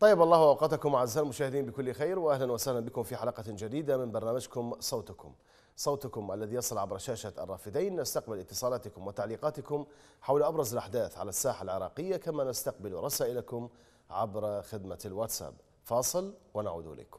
طيب الله أوقاتكم أعزائي المشاهدين بكل خير واهلا وسهلا بكم في حلقة جديدة من برنامجكم صوتكم. صوتكم الذي يصل عبر شاشة الرافدين نستقبل اتصالاتكم وتعليقاتكم حول أبرز الأحداث على الساحة العراقية كما نستقبل رسائلكم عبر خدمة الواتساب. فاصل ونعود إليكم.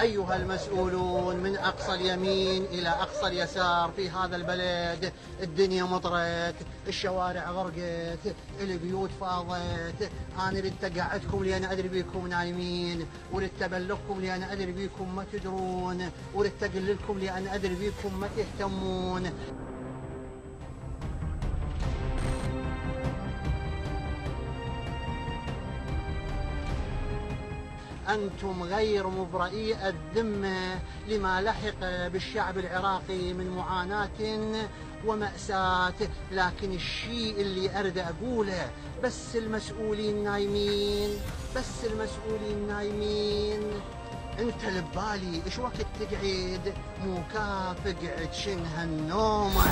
أيها المسؤولون من أقصى اليمين إلى أقصى اليسار في هذا البلد الدنيا مطرت الشوارع غرقت البيوت فاضت. أنا ردت أقعدكم لأن أدري بيكم نايمين وردت أبلغكم لأن أدري بيكم ما تدرون وردت أقول لكم لأن أدري بيكم ما تهتمون. أنتم غير مبرئي الذمة لما لحق بالشعب العراقي من معاناة ومأساة لكن الشيء اللي أرد أقوله بس المسؤولين نايمين بس المسؤولين نايمين. أنت لبالي إيش وقت تقعد؟ مو كاف اقعد شنها النومه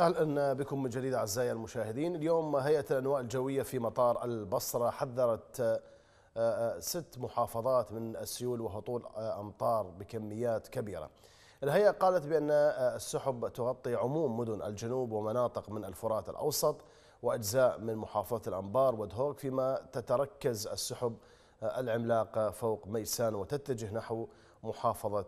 أهلا بكم من جديد أعزائي المشاهدين، اليوم هيئة الانواء الجوية في مطار البصرة حذرت آه، آه، ست محافظات من السيول وهطول آه، أمطار بكميات كبيرة. الهيئة قالت بأن السحب تغطي عموم مدن الجنوب ومناطق من الفرات الأوسط وأجزاء من محافظة الأنبار ودهوك فيما تتركز السحب العملاقه فوق ميسان وتتجه نحو محافظة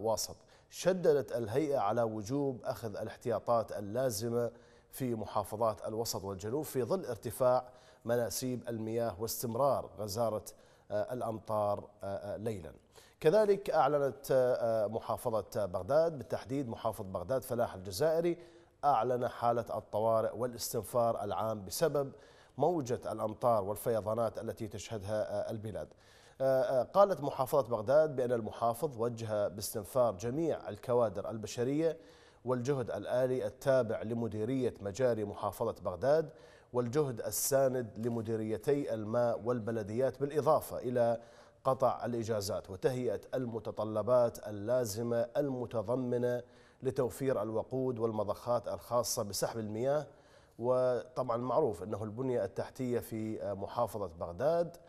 واسط. شددت الهيئة على وجوب أخذ الاحتياطات اللازمة في محافظات الوسط والجنوب في ظل ارتفاع مناسيب المياه واستمرار غزارة آه، الأمطار آه، آه، ليلا. كذلك أعلنت محافظة بغداد بالتحديد محافظ بغداد فلاح الجزائري أعلن حالة الطوارئ والاستنفار العام بسبب موجة الأمطار والفيضانات التي تشهدها البلاد. قالت محافظة بغداد بأن المحافظ وجه باستنفار جميع الكوادر البشرية والجهد الآلي التابع لمديرية مجاري محافظة بغداد والجهد الساند لمديريتي الماء والبلديات بالإضافة إلى قطع الإجازات وتهيئة المتطلبات اللازمة المتضمنة لتوفير الوقود والمضخات الخاصة بسحب المياه. وطبعا معروف أنه البنية التحتية في محافظة بغداد آه،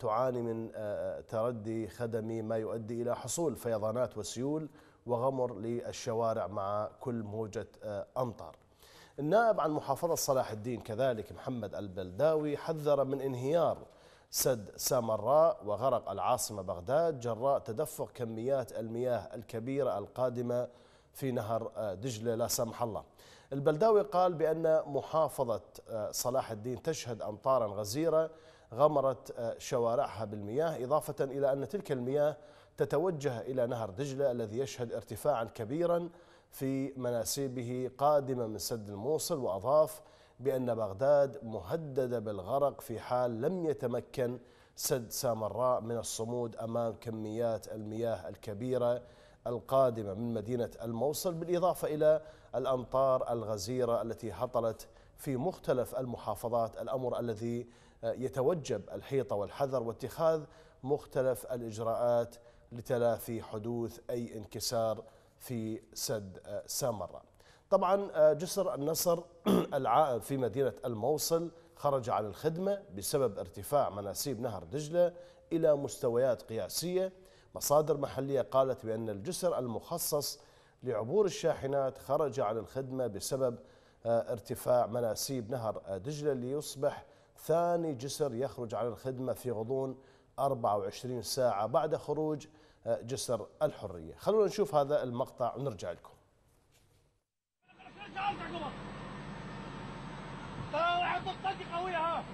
تعاني من آه، تردي خدمي ما يؤدي إلى حصول فيضانات وسيول وغمر للشوارع مع كل موجة آه، أمطار. النائب عن محافظة صلاح الدين كذلك محمد البلداوي حذر من انهيار سد سامراء وغرق العاصمة بغداد جراء تدفق كميات المياه الكبيرة القادمة في نهر دجلة لا سمح الله. البلداوي قال بأن محافظة صلاح الدين تشهد أمطارا غزيرة غمرت آه، شوارعها بالمياه إضافة إلى أن تلك المياه تتوجه إلى نهر دجلة الذي يشهد ارتفاعا كبيرا في مناسيبه قادمة من سد الموصل وأضاف بأن بغداد مهددة بالغرق في حال لم يتمكن سد سامراء من الصمود أمام كميات المياه الكبيرة القادمة من مدينة الموصل بالإضافة إلى الأمطار الغزيرة التي هطلت في مختلف المحافظات. الأمر الذي يتوجب الحيطة والحذر واتخاذ مختلف الإجراءات لتلافي حدوث أي انكسار في سد سامراء طبعا جسر النصر العائم في مدينة الموصل خرج عن الخدمة بسبب ارتفاع مناسيب نهر دجلة إلى مستويات قياسية. مصادر محلية قالت بأن الجسر المخصص لعبور الشاحنات خرج عن الخدمة بسبب ارتفاع مناسيب نهر دجلة ليصبح ثاني جسر يخرج على الخدمة في غضون 24 ساعة بعد خروج آه، جسر الحرية. خلونا نشوف هذا المقطع ونرجع لكم. قوية ها.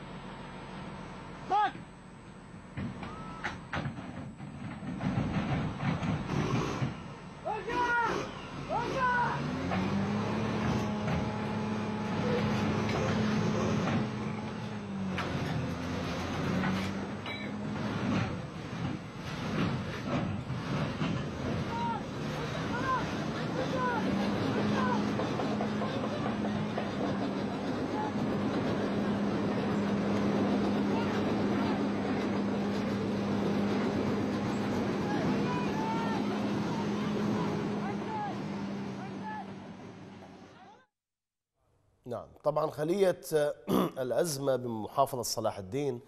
نعم. طبعا خلية الأزمة بمحافظة صلاح الدين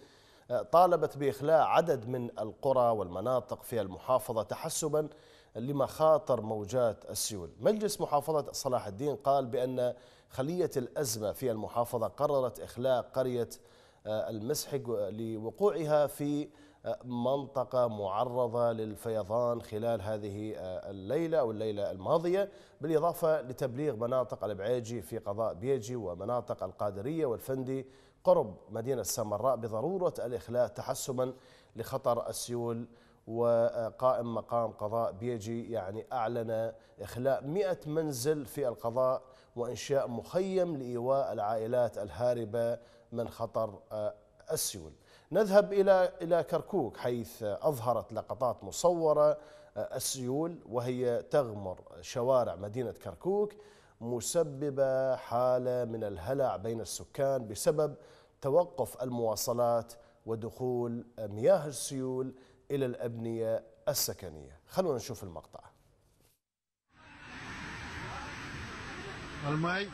طالبت بإخلاء عدد من القرى والمناطق في المحافظة تحسبا لمخاطر موجات السيول. مجلس محافظة صلاح الدين قال بأن خلية الأزمة في المحافظة قررت إخلاء قرية المسحق لوقوعها في منطقة معرضة للفيضان خلال هذه الليلة أو الليلة الماضية بالإضافة لتبليغ مناطق البعيجي في قضاء بيجي ومناطق القادرية والفندي قرب مدينة سامراء بضرورة الإخلاء تحسبا لخطر السيول وقائم مقام قضاء بيجي. يعني أعلن إخلاء 100 منزل في القضاء وإنشاء مخيم لإيواء العائلات الهاربة من خطر السيول. نذهب إلى إلى كركوك حيث أظهرت لقطات مصورة السيول وهي تغمر شوارع مدينة كركوك مسببة حالة من الهلع بين السكان بسبب توقف المواصلات ودخول مياه السيول إلى الأبنية السكنية. خلونا نشوف المقطع. المي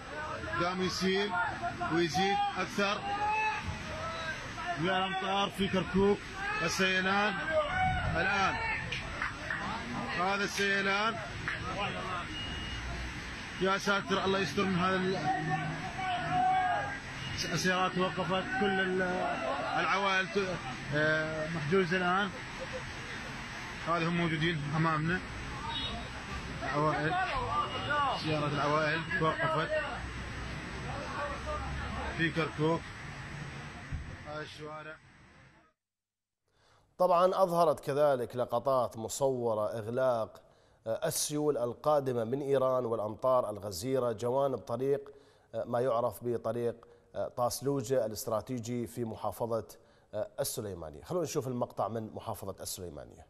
قام يسيل ويزيد أكثر. من الأمطار في كركوك السيلان الآن. هذا السيلان. يا ساتر الله يستر من هذا السيارات وقفت. كل العوائل آه، محجوزة الآن. هذه هم موجودين أمامنا. عوائل سيارة العوائل توقفت. في كركوك. هذا الشوارع طبعا أظهرت كذلك لقطات مصورة إغلاق السيول القادمة من إيران والأمطار الغزيرة جوانب طريق ما يعرف بطريق طاسلوجة الاستراتيجي في محافظة السليمانية. خلونا نشوف المقطع من محافظة السليمانية.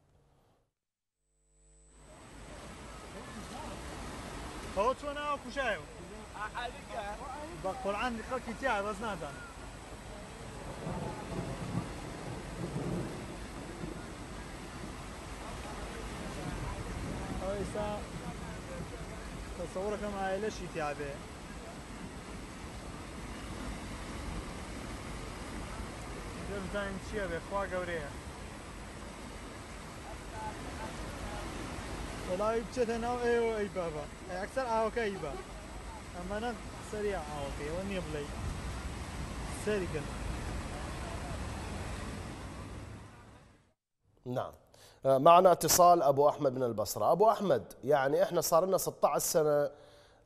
بس تصورك معي ليش يتعبي جبت زين شيء بإخوة قورية. والله يبشت أنا أيوه اي بابا اهو كيبا أما أنا سريع اهو كي وني بلي سريع. نعم. معنا اتصال أبو أحمد من البصرة أبو أحمد يعني إحنا صار لنا 16 سنة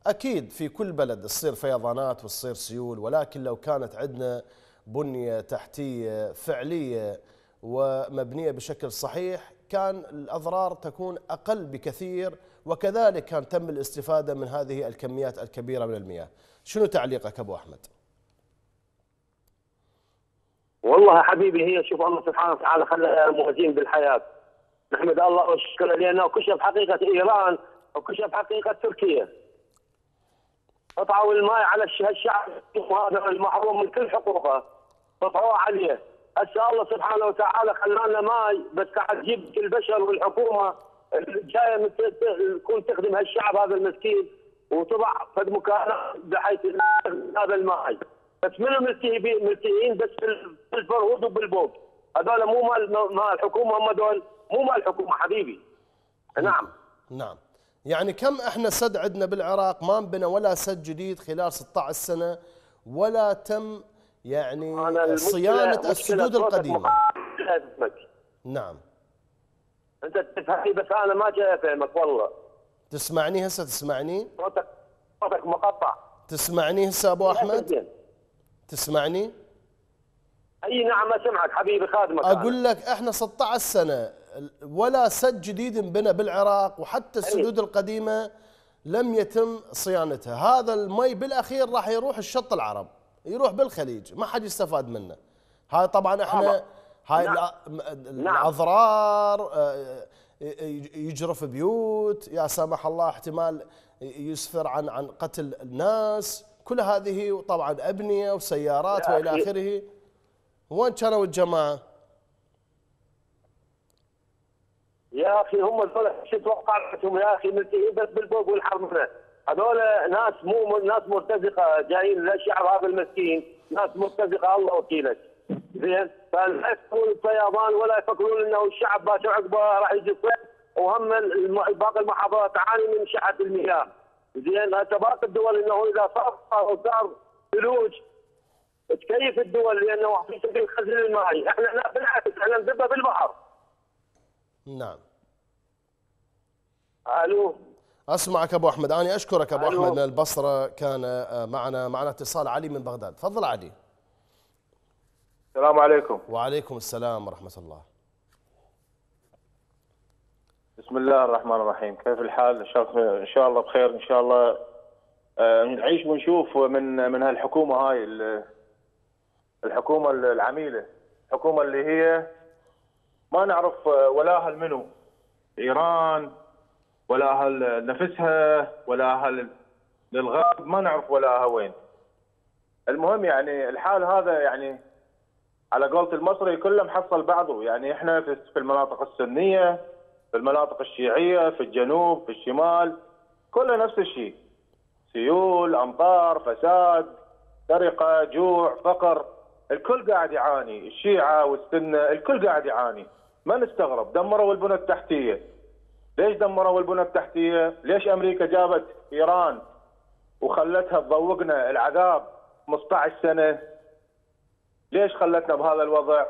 أكيد في كل بلد تصير فيضانات وتصير سيول ولكن لو كانت عندنا بنية تحتية فعلية ومبنية بشكل صحيح كان الأضرار تكون أقل بكثير وكذلك كان تم الاستفادة من هذه الكميات الكبيرة من المياه. شنو تعليقك أبو أحمد؟ والله حبيبي هي شوف الله سبحانه وتعالى خلى موازين بالحياة. نحمد الله والشكر لأنه كشف حقيقه إيران وكشف حقيقه تركيا. قطعوا الماء على الشعب هذا المحروم من كل حقوقه. قطعوه عليه. هسه الله سبحانه وتعالى خلانا ماي بس قاعد تجيب البشر والحكومة جاية تكون تخدم هالشعب هذا المسكين وتضع في مكان بحيث هذا الماي بس منو ملتهي ملتهيين بس بالفرهود وبالبوق هذول مو مال مال الحكومة هم هذول. مو مال الحكومة حبيبي. نعم. نعم. يعني كم إحنا سد عندنا بالعراق ما انبنى ولا سد جديد خلال 16 سنة ولا تم يعني صيانة السدود القديمة؟ نعم. أنت تفهمني بس أنا ما جاي أفهمك والله. تسمعني هسه؟ تسمعني؟ صوتك صوتك مقطع. تسمعني هسه أبو أحمد؟ تسمعني؟ أي نعم أسمعك حبيبي خادمك أقول. لك إحنا 16 سنة ولا سد جديد انبنى بالعراق وحتى السدود القديمة لم يتم صيانتها. هذا المي بالأخير راح يروح الشط العرب يروح بالخليج ما حد يستفاد منه. هاي طبعا إحنا هاي نعم. الأضرار آه، يجرف بيوت يا سامح الله احتمال يسفر عن عن قتل الناس. كل هذه طبعا أبنية وسيارات وإلى آخره. وين كانوا الجماعة؟ يا أخي هم ذولا شو توقعتهم يا أخي؟ ملتهين بس بالبوق والحرمنه هذول ناس مو ناس مرتزقة جايين للشعب هذا المسكين ناس مرتزقة الله وكيلك. زين؟ فلا يفكرون الفيضان ولا يفكرون إنه الشعب باكر عقبه راح يجي وهم باقي المحافظات تعاني من شحه المياه. زين؟ هسه باقي الدول إنه إذا صار صار ثلوج تكيف الدول لأنه في سبيل خزن الماء إحنا لا بالعكس إحنا نذبها بالبحر. نعم. ألو. أسمعك أبو أحمد. أنا أشكرك أبو ألو. أحمد. من البصرة كان آه، معنا معنا اتصال علي من بغداد. تفضل علي. السلام عليكم. وعليكم السلام ورحمة الله. بسم الله الرحمن الرحيم. كيف الحال؟ إن شاء الله إن شاء الله بخير إن شاء الله. آه، نعيش ونشوف من من هالحكومة هاي ال- الحكومة العميلة الحكومة اللي هي ما نعرف آه، ولاها لمنو إيران ولاها لنفسها ولاها للغرب ما نعرف ولاها وين. المهم يعني الحال هذا يعني على قولة المصري كله محصل بعضه. يعني إحنا في المناطق السنية في المناطق الشيعية في الجنوب في الشمال كله نفس الشيء. سيول أمطار فساد سرقة جوع فقر الكل قاعد يعاني. الشيعة والسنة الكل قاعد يعاني. ما نستغرب دمروا البنى التحتية ليش دمروا البنى التحتية ليش أمريكا جابت إيران وخلتها تذوقنا العذاب 15 سنة ليش خلتنا بهذا الوضع؟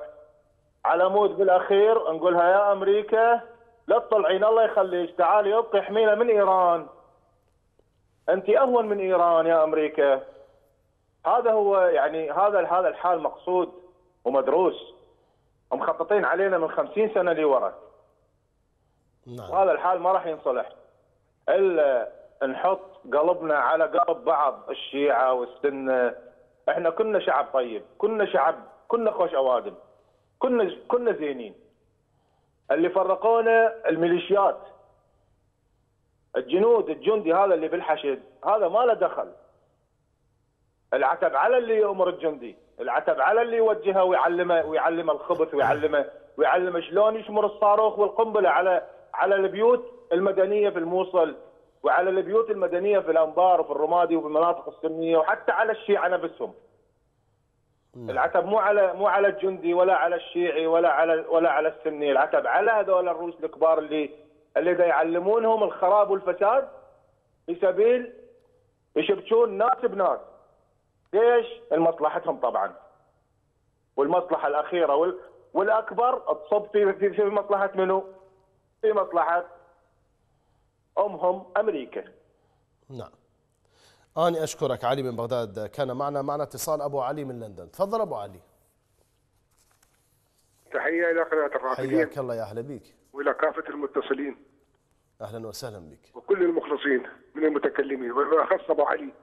على مود بالأخير نقولها يا أمريكا لا تطلعين الله يخليك تعالي ابقي احمينا من إيران. أنت أهون من إيران يا أمريكا. هذا هو يعني هذا هذا الحال مقصود ومدروس. مخططين علينا من خمسين سنة لورا. نعم. وهذا الحال ما راح ينصلح. إلا نحط قلبنا على قلب بعض الشيعة والسنة. إحنا كنا شعب طيب كنا شعب كنا خوش اوادم كنا كنا زينين. اللي فرقونا الميليشيات. الجنود الجندي هذا اللي بالحشد هذا ما له دخل. العتب على اللي يؤمر الجندي. العتب على اللي يوجهه ويعلمه ويعلمه الخبث ويعلمه ويعلمه شلون يشمر الصاروخ والقنبلة على على البيوت المدنية في الموصل وعلى البيوت المدنية في الانبار وفي الرمادي وفي المناطق السنية وحتى على الشيعة نفسهم. العتب مو على مو على الجندي ولا على الشيعي ولا على ولا على السني، العتب على هذول الروس الكبار اللي اللي دا يعلمونهم الخراب والفساد في سبيل يشبكون ناس بناس. ليش؟ لمصلحتهم طبعا. والمصلحة الأخيرة وال والأكبر تصب في في, في مصلحة منو؟ في مصلحة أمهم أمريكا. نعم. أنا أشكرك علي من بغداد. كان معنا معنا اتصال أبو علي من لندن. تفضل أبو علي. تحية إلى قناة الرافدين. حياك الله يا أهلا بك وإلى كافة المتصلين. أهلا وسهلا بك. وكل المخلصين من المتكلمين. وبالأخص أبو علي.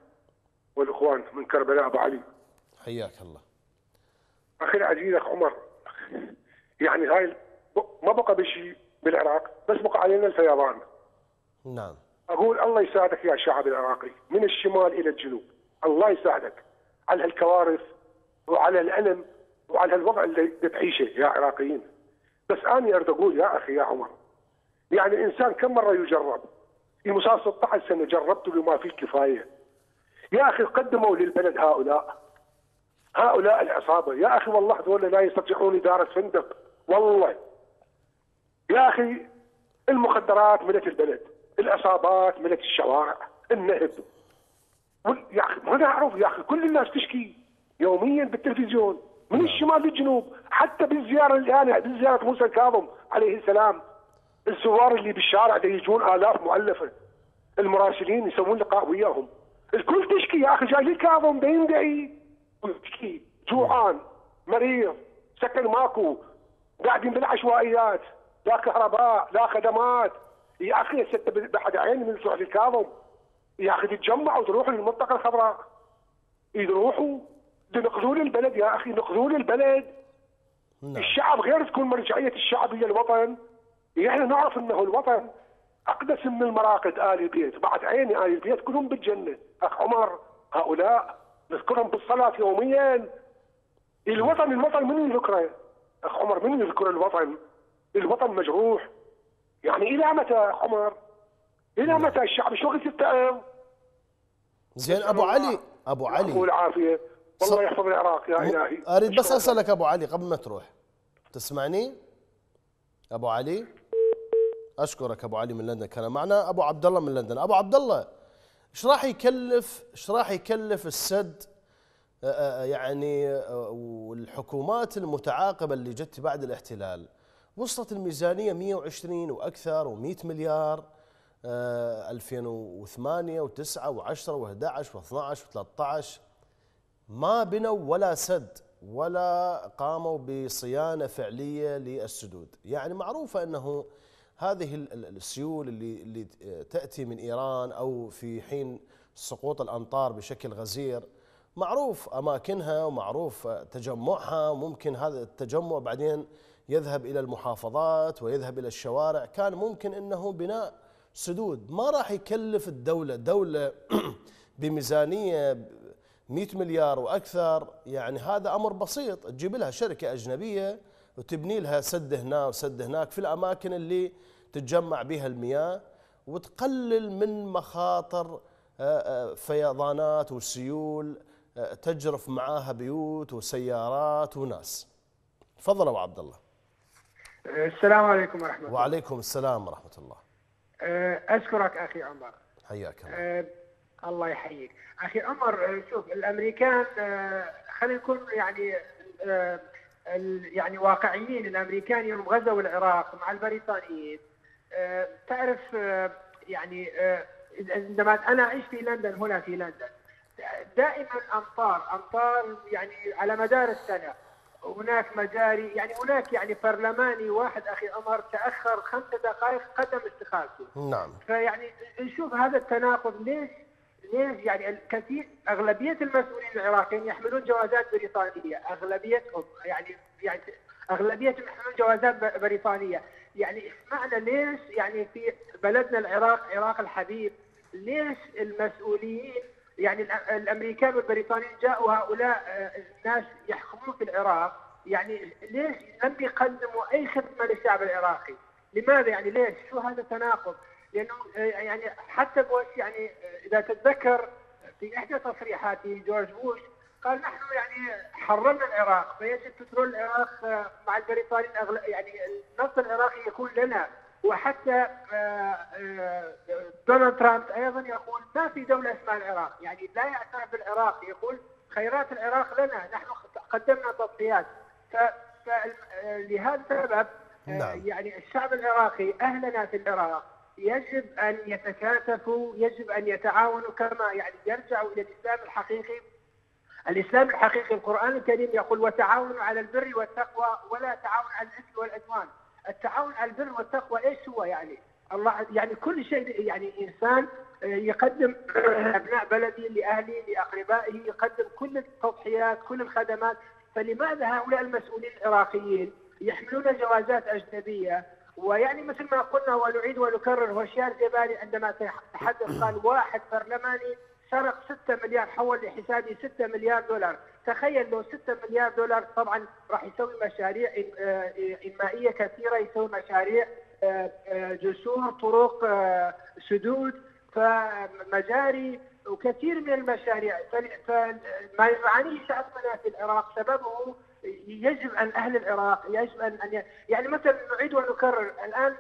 والإخوان من كربلاء أبو علي. حياك الله. أخي العزيز أخ عمر يعني هاي ما بقى بشيء بالعراق بس بقى علينا الفيضان. نعم. أقول الله يساعدك يا الشعب العراقي من الشمال إلى الجنوب. الله يساعدك على هالكوارث وعلى الألم وعلى الوضع اللي تعيشه يا عراقيين. بس أنا أريد أقول يا أخي يا عمر يعني الإنسان كم مرة يجرب؟ في مسار 16 سنة جربت بما فيه الكفاية يا أخي قدموا للبلد هؤلاء. هؤلاء العصابة. يا أخي والله هذول لا يستطيعون إدارة فندق. والله. يا أخي المخدرات ملت البلد. العصابات ملت الشوارع. النهب. يا أخي ما نعرف يا أخي. كل الناس تشكي يوميا بالتلفزيون. من الشمال للجنوب. حتى بالزيارة الآن بالزيارة موسى الكاظم عليه السلام الزوار اللي بالشارع يجون آلاف مؤلفة. المراسلين يسوون لقاء وياهم. الكل تشكي يا أخي جاي لي الكاظم دا يندعي ويشكي جوعان مريض سكن ماكو قاعدين بالعشوائيات لا كهرباء لا خدمات يا أخي ست بعد عين من سعد الكاظم يا أخي تتجمعوا تروحوا للمنطقه الخضراء يروحوا نقذون البلد يا أخي نقذون البلد نعم الشعب غير تكون مرجعيه الشعب هي الوطن إحنا نعرف انه الوطن أقدس من المراقد آل البيت. بعد عيني آل البيت كلهم بالجنة. أخ عمر هؤلاء نذكرهم بالصلاة يوميا. الوطن الوطن من يذكره أخ عمر من يذكر الوطن؟ الوطن مجروح. يعني إلى متى أخ عمر؟ إلى متى الشعب شو يستعم زين أبو علي أبو علي. والعافيه ص- والله يحفظ العراق يا إلهي. أريد بس. أسألك أبو علي قبل ما تروح. تسمعني؟ أبو علي؟ أشكرك أبو علي من لندن. كان معنا أبو عبد الله من لندن. أبو عبد الله إيش راح يكلف إيش راح يكلف السد آه، آه، يعني آه، والحكومات المتعاقبة اللي جت بعد الاحتلال؟ وصلت الميزانية 120 وأكثر و100 مليار آه، 2008 و9 و10 و11 و12 و13 ما بنوا ولا سد ولا قاموا بصيانة فعلية للسدود، يعني معروفة إنه هذه ال- ال- السيول اللي اللي تأتي من إيران أو في حين سقوط الأمطار بشكل غزير معروف أماكنها ومعروف تجمعها وممكن هذا التجمع بعدين يذهب إلى المحافظات ويذهب إلى الشوارع، كان ممكن إنه بناء سدود، ما راح يكلف الدولة، دولة بميزانية 100 مليار وأكثر. يعني هذا أمر بسيط. تجيب لها شركة أجنبية وتبني لها سد هنا وسد هناك في الأماكن اللي تتجمع بها المياه وتقلل من مخاطر آه، آه، فيضانات وسيول آه، تجرف معاها بيوت وسيارات وناس. تفضل أبو عبد الله. السلام عليكم ورحمة الله وعليكم السلام ورحمة الله. أشكرك أخي عمر حياك الله. أه، الله يحييك أخي عمر شوف الأمريكان أه، خلينا نكون يعني يعني واقعيين الأمريكان يوم غزوا العراق مع البريطانيين. أه، تعرف أه، يعني أه، عندما أنا أعيش في لندن هنا في لندن دائما أمطار أمطار يعني على مدار السنة. هناك مجاري يعني هناك يعني برلماني واحد أخي عمر تأخر خمس دقائق قدم استقالته نعم. فيعني نشوف هذا التناقض ليش يعني الكثير أغلبية المسؤولين العراقيين يحملون جوازات بريطانية اغلبيتهم يعني يعني اغلبيتهم يحملون جوازات بريطانية يعني اسمعنا ليش يعني في بلدنا العراق عراق الحبيب ليش المسؤولين يعني الأمريكان والبريطانيين جاءوا هؤلاء آه، الناس يحكمون في العراق يعني ليش لم يقدموا أي خدمة للشعب العراقي؟ لماذا يعني ليش؟ شو هذا التناقض؟ لأنه آه، يعني حتى بوش يعني آه، إذا تتذكر في إحدى تصريحاته جورج بوش قال نحن يعني حررنا العراق فيجب بترول العراق آه، مع البريطانيين أغل- يعني النفط العراقي يكون لنا وحتى دونالد ترامب أيضا يقول ما في دولة اسمها العراق يعني لا يعترف بالعراق يقول خيرات العراق لنا نحن قدمنا تضحيات فلهذا السبب آه، نعم. يعني الشعب العراقي أهلنا في العراق يجب أن يتكاتفوا يجب أن يتعاونوا كما يعني يرجعوا إلى الإسلام الحقيقي. الإسلام الحقيقي القرآن الكريم يقول وتعاونوا على البر والتقوى ولا تعاونوا على الإثم والعدوان. التعاون على البر والتقوى إيش هو يعني؟ الله يعني كل شيء يعني إنسان آه، يقدم أبناء بلدي لأهله لأقربائه يقدم كل التضحيات كل الخدمات. فلماذا هؤلاء المسؤولين العراقيين يحملون جوازات أجنبية؟ ويعني مثل ما قلنا ونعيد ونكرر هو شيار جبالي عندما تحدث قال واحد برلماني سرق 6 مليار حول لحسابي 6 مليار دولار. تخيل لو 6 مليار دولار طبعا راح يسوي مشاريع آه، انمائيه كثيرة يسوي مشاريع آه، آه، جسور طرق آه، سدود فمجاري وكثير من المشاريع. فما يعانيه شعبنا في العراق سببه يجب أن أهل العراق يجب ان يعني مثلا نعيد ونكرر الآن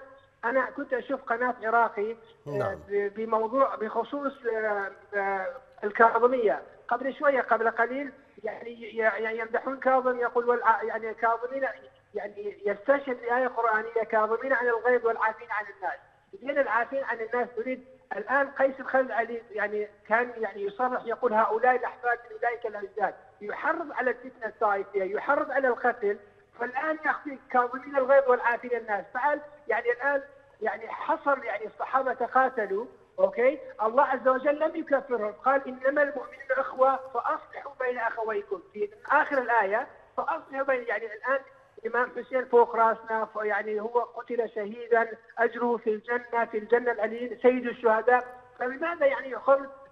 أنا كنت أشوف قناة عراقي آه، نعم. بموضوع بخصوص آه، آه، الكاظمية قبل شوية قبل قليل يعني يعني يمدحون كاظم يقول. يعني كاظمين يعني يستشهد بآية قرآنية كاظمين عن الغيظ والعافين عن الناس زين العافين عن الناس نريد الآن قيس الخلد علي يعني كان يعني يصرح يقول هؤلاء الأحفاد من أولئك الأجداد يحرض على الفتنة الطائفية يحرض على القتل. فالآن يخفي كاظمين الغيظ والعافين الناس فعل يعني الآن يعني حصر يعني الصحابة تقاتلوا أوكي؟ الله عز وجل لم يكفرهم. قال إنما المؤمنون إخوة فأصلحوا بين أخويكم. في آخر الآية فأصلحوا بين يعني الآن الامام حسين فوق راسنا يعني هو قتل شهيدا أجره في الجنة في الجنة العليين سيد الشهداء. فلماذا يعني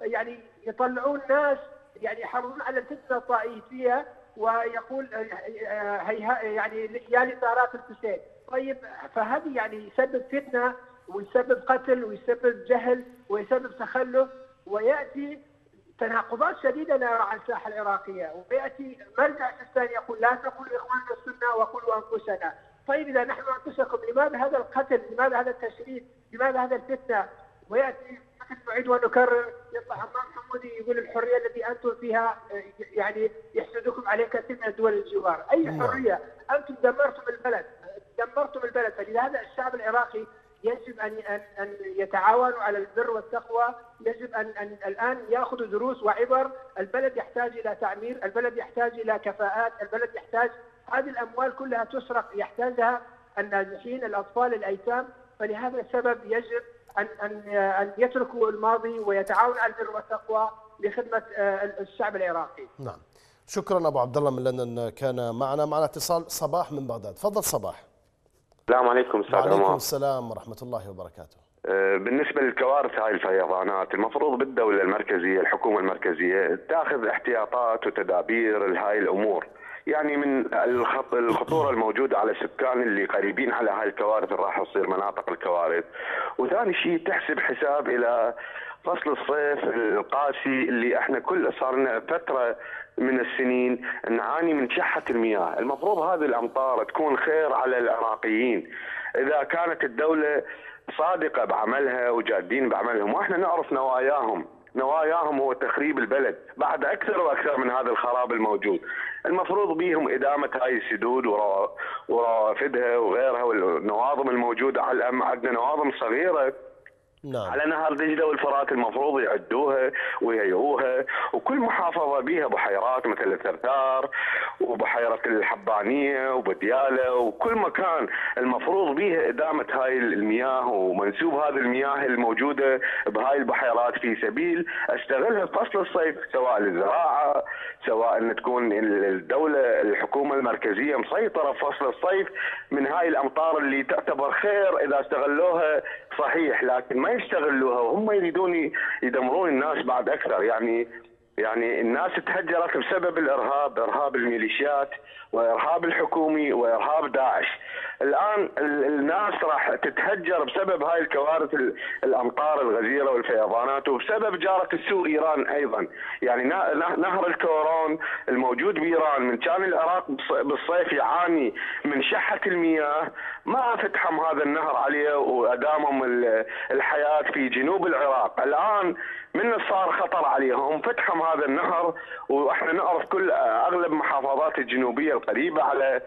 يعني يطلعون ناس يعني يحرضون على الفتنة الطائفية ويقول آه، آه، هيها يعني يا لثارات الحسين طيب فهذه يعني يسبب فتنة ويسبب قتل ويسبب جهل ويسبب تخلف ويأتي تناقضات شديدة على الساحة العراقية ويأتي مرجع سيستاني يقول لا تقولوا إخواننا السنة وقولوا أنفسنا طيب إذا نحن أنفسكم لماذا هذا القتل؟ لماذا هذا التشريد؟ لماذا هذا الفتنة؟ ويأتي نعيد ونكرر يطلع عمار حمودي يقول الحرية التي أنتم فيها آه، يعني يحسدكم عليه كثير من الدول الجوار، أي نعم. حرية؟ أنتم دمرتم البلد، دمرتم البلد، فلهذا الشعب العراقي يجب أن أن أن يتعاونوا على البر والتقوى، يجب أن أن الآن يأخذوا دروس وعبر، البلد يحتاج إلى تعمير، البلد يحتاج إلى كفاءات، البلد يحتاج هذه الأموال كلها تسرق يحتاجها النازحين، الأطفال، الأيتام، فلهذا السبب يجب ان ان أن يتركوا الماضي ويتعاونوا على البر والتقوى لخدمة آه، الشعب العراقي. نعم. شكرا أبو عبد الله من لندن كان معنا. معنا اتصال صباح من بغداد. تفضل صباح. السلام عليكم أستاذ وعليكم عمر. السلام ورحمة الله وبركاته. آه، بالنسبة للكوارث هاي الفيضانات المفروض بالدولة المركزية الحكومة المركزية تأخذ احتياطات وتدابير لهاي الأمور. يعني من الخط الخطورة الموجودة على السكان اللي قريبين على هاي الكوارث اللي راح تصير مناطق الكوارث. وثاني شيء تحسب حساب إلى فصل الصيف القاسي اللي إحنا كل صار لنا فترة من السنين نعاني من شحة المياه، المفروض هذه الأمطار تكون خير على العراقيين، إذا كانت الدولة صادقة بعملها وجادين بعملهم وإحنا نعرف نواياهم. نواياهم هو تخريب البلد. بعد أكثر وأكثر من هذا الخراب الموجود. المفروض بيهم إدامة هاي السدود وروافدها وغيرها والنواظم الموجودة على الأم عندنا نواظم صغيرة نعم. على نهر دجلة والفرات المفروض يعدوها وييعوها وكل محافظة بها بحيرات مثل الثرثار وبحيره الحبانية وبدياله وكل مكان المفروض بها ادامه هاي المياه ومنسوب هذه المياه الموجودة بهاي البحيرات في سبيل أستغلها بفصل الصيف سواء للزراعة سواء أن تكون الدولة الحكومة المركزية مسيطرة بفصل الصيف من هاي الأمطار اللي تعتبر خير إذا استغلوها صحيح لكن ما يستغلوها وهم يريدون يدمرون الناس بعد أكثر. يعني يعني الناس تهجرت بسبب الإرهاب إرهاب الميليشيات وإرهاب الحكومي وإرهاب داعش. الآن ال- الناس راح تتهجر بسبب هاي الكوارث ال- الأمطار الغزيرة والفيضانات وبسبب جارة السوء إيران أيضا. يعني نهر الكورون الموجود بإيران من كان العراق بالصيف يعاني من شحة المياه. ما فتحم هذا النهر عليه وأدامهم ال- الحياة في جنوب العراق. الآن من صار خطر عليهم. فتحم هذا النهر وإحنا نعرف كل أغلب محافظات الجنوبية القريبة على